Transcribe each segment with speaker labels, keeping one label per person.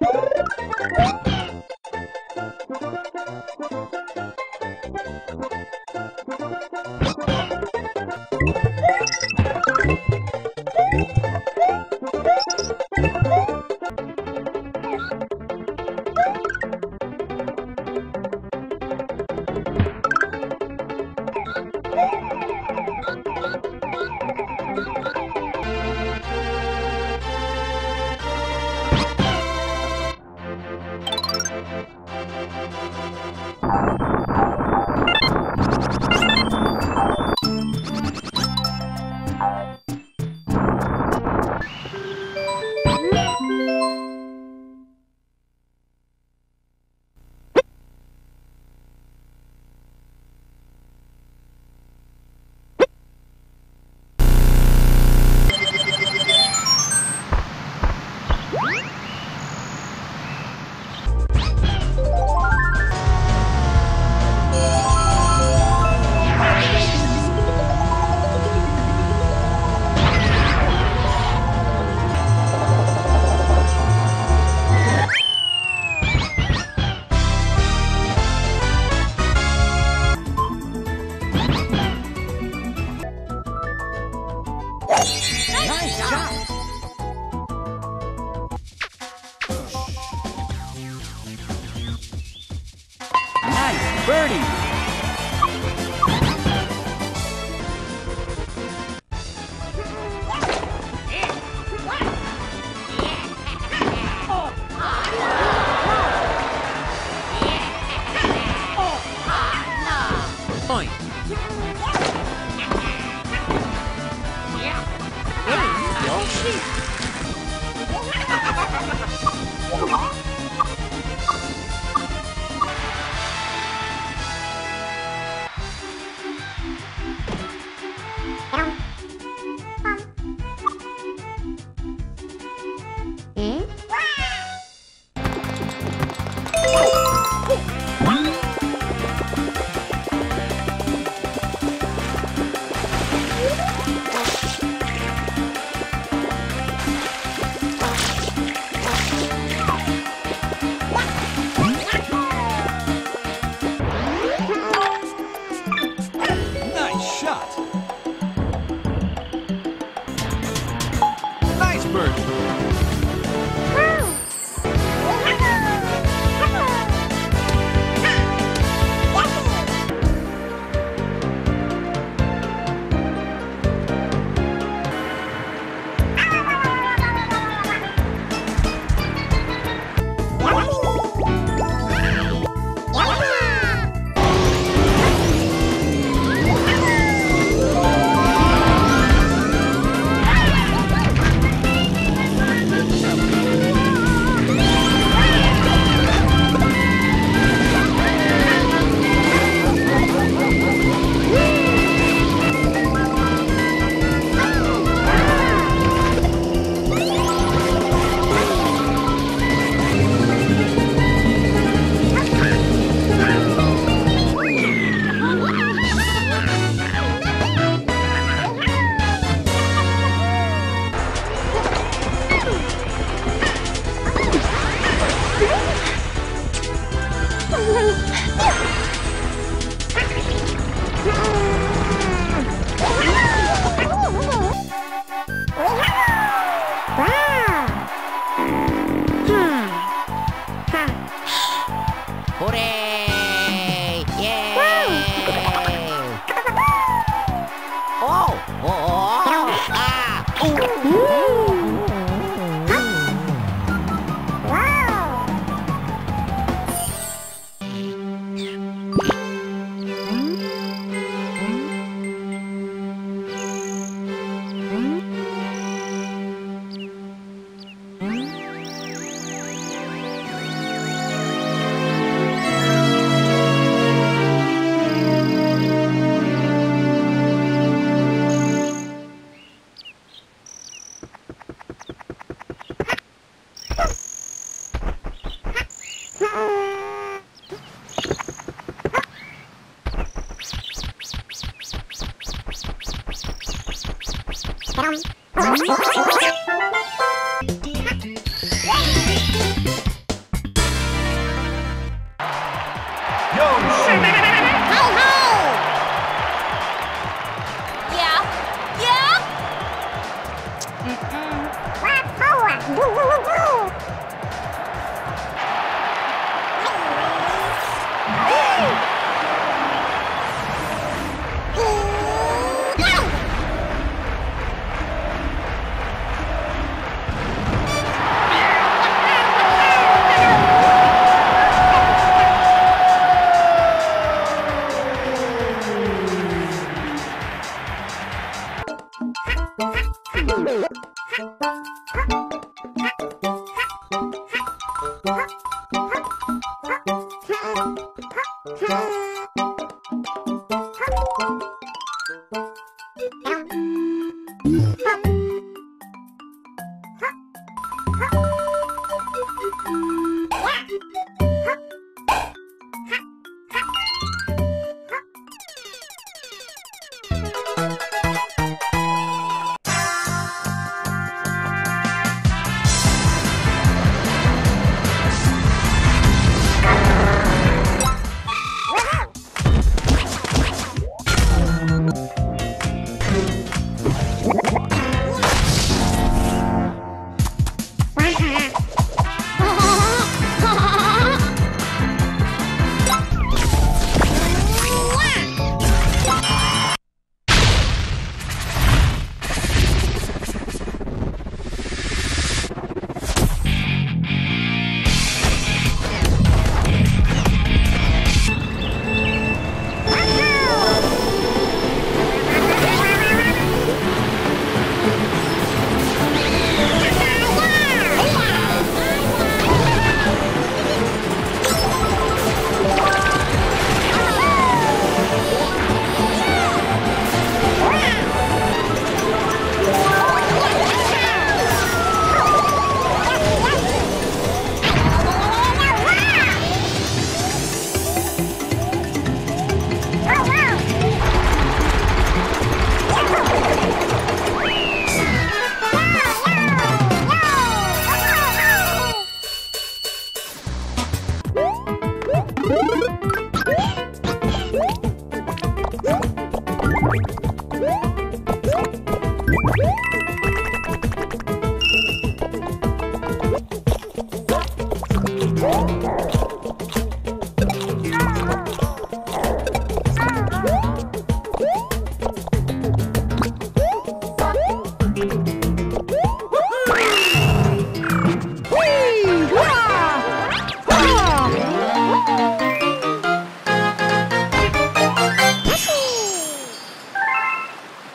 Speaker 1: Thank you. ペロン。Música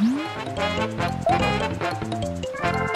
Speaker 1: Thank mm. you.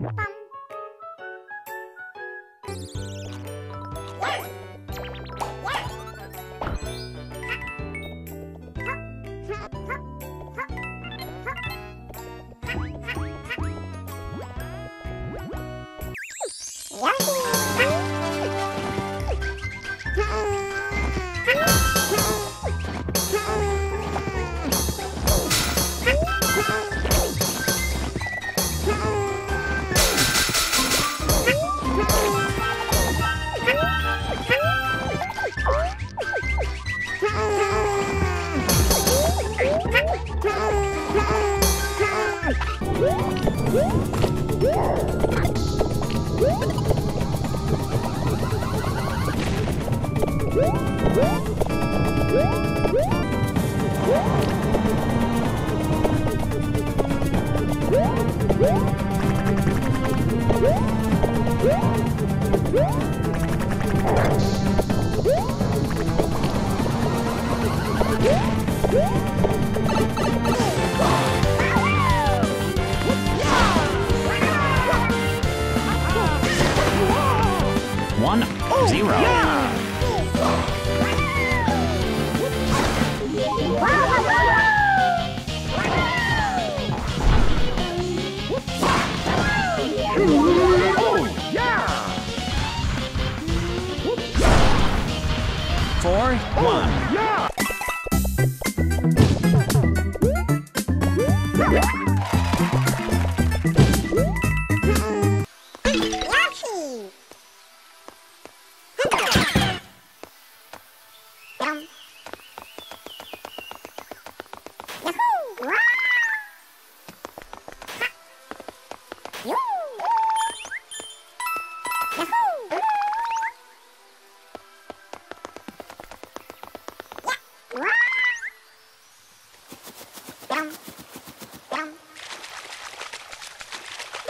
Speaker 1: Bye.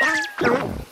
Speaker 1: Thank you.